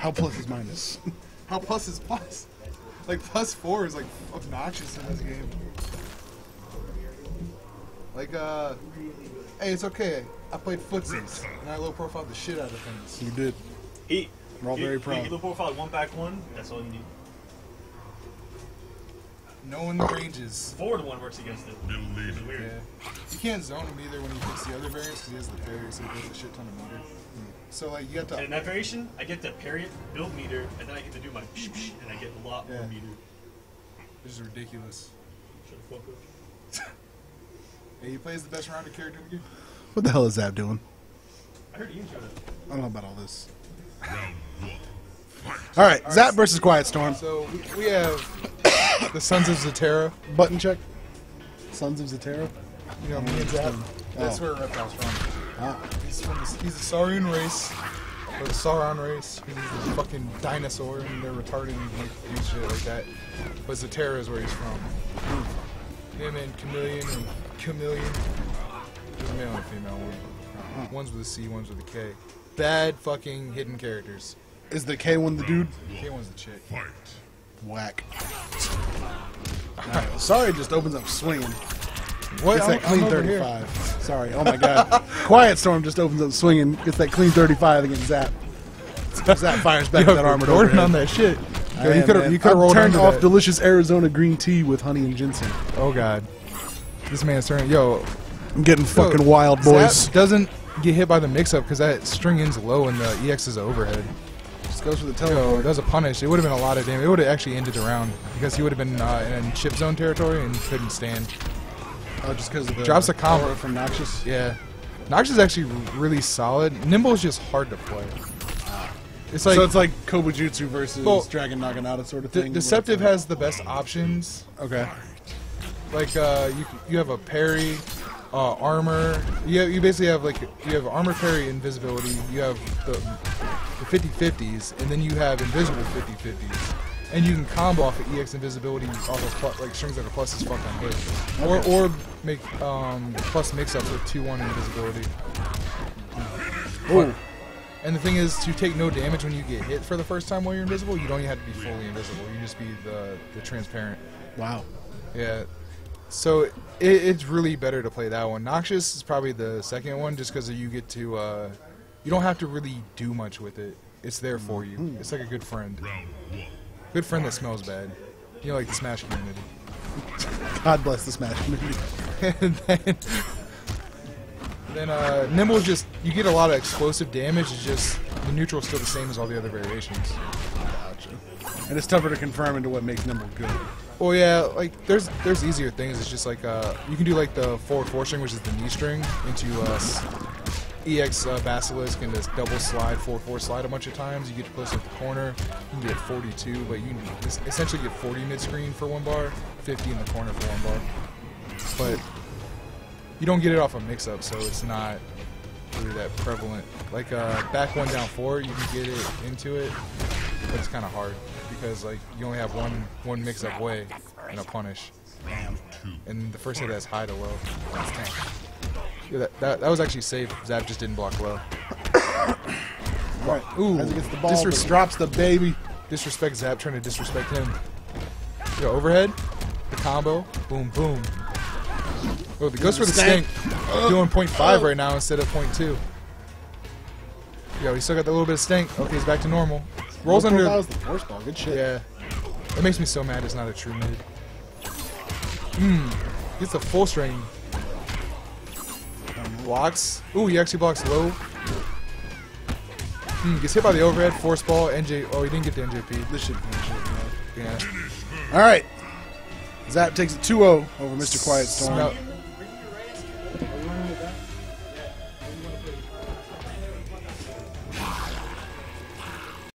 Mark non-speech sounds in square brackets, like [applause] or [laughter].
How plus is minus? [laughs] How plus is plus? Like plus four is like obnoxious in this game. Like uh, hey, it's okay. I played footsies and I low profiled the shit out of things. You did. He. We're all he- very proud. He look profile one back one. That's all you need. Knowing the oh. ranges. Forward one works against it. Which is weird. Yeah. You can't zone him either when he picks the other variants because he has the parry, so he does a shit ton of meter. Hmm. So like you got And to in that variation, I get to parry it, build meter, and then I get to do my psh, psh, and I get a lot Yeah. more meter. This is ridiculous. Shut the fuck up. Hey, he plays the best rounded character in the game. What the hell is Zap doing? I heard Ian showed it. I don't know about all this. All right, Zap versus Quiet Storm. So we, we have the Sons of Zaterra. Button check. Sons of Zaterra. You know, me and Zap. That's Oh. where Reptile's from. Ah. He's from the, he's the Saurian race, or the Sauron race. He's a fucking dinosaur, and they're retarded and like do shit like that. But Zaterra is where he's from. Him and Chameleon and Khameleon. There's a male and a female one. One's with a C, one's with a K. Bad fucking hidden characters. Is the K one the dude? K one's the chick. Whack. Alright, sorry, just opens up swinging. What? That I'm- I'm clean over here. 35. Sorry. Oh my god. Quiet Storm just opens up swinging. Gets that clean 35 against Zap. Zap fires back [laughs] Yo, that armored overhead. on that shit. Yo, you could have you could have rolled turned off that. delicious Arizona green tea with honey and ginseng. Oh god, this man's turning. Yo, I'm getting fucking yo, wild, boys. Zap doesn't get hit by the mix-up because that string ends low and the EX is overhead. Just goes for the Yo, teleport. that was a punish. It would have been a lot of damage. It would have actually ended the round because he would have been uh, in chip zone territory and couldn't stand. Oh, just because of the Drops a combo. from Noxious. Yeah, Noxious is actually really solid. Nimble is just hard to play. It's like so it's like Kobujutsu versus Well, Dragon Naginata sort of De- thing. Deceptive has the best options. Okay. Like uh, you you have a parry, uh, armor. You have, you basically have like you have armor parry invisibility. You have the the 50 50s, and then you have invisible 50 50s. And you can combo off of EX invisibility off of plu- like strings that are plus as fuck on hit, or or make um, plus mix ups with two one invisibility. Oh, And the thing is, to take no damage when you get hit for the first time while you're invisible, you don't even have to be fully invisible. You just be the the transparent. wow. Yeah. So it, it's really better to play that one. Noxious is probably the second one, just because you get to, uh, you don't have to really do much with it. It's there for you. It's like a good friend. Good friend that smells bad. You know, like the Smash community. [laughs] God bless the Smash community. [laughs] and then, then uh, Nimble just you get a lot of explosive damage. It's just the neutral's still the same as all the other variations. Gotcha. And it's tougher to confirm into what makes Nimble good. Well, yeah, like there's there's easier things. It's just like uh, you can do like the forward four string, which is the knee string, into uh, s- EX uh, Basilisk and just double slide 4-4 slide a bunch of times. You get close to the corner, you can get 42, but you can essentially get 40 mid screen for one bar, 50 in the corner for one bar. But you don't get it off a mix up, so it's not really that prevalent. Like uh, back one down four, you can get it into it, but it's kind of hard because like you only have one one mix up way and a punish. And the first hit has high to low. Yeah, that, that, that was actually safe. Zap just didn't block low. [coughs] Right. Ooh, As it gets the ball, disres- drops the baby. Disrespect Zap, trying to disrespect him. Yo, overhead, the combo, boom, boom. Oh, the goes for the stink. Doing point .5 right now instead of point .2. Yo, he still got that little bit of stink. Okay, he's back to normal. Rolls under. profile's the force ball. Good shit. Yeah. It makes me so mad it's not a true mid. Mmm. Gets the full string. Blocks. Ooh, he actually blocks low. Hmm, gets hit by the overhead, force ball, NJ. Oh, he didn't get the NJP. This should finish it. Yeah. Yeah. All right. Zap takes it 2-0 over Mr. Quiet Storm. Smell,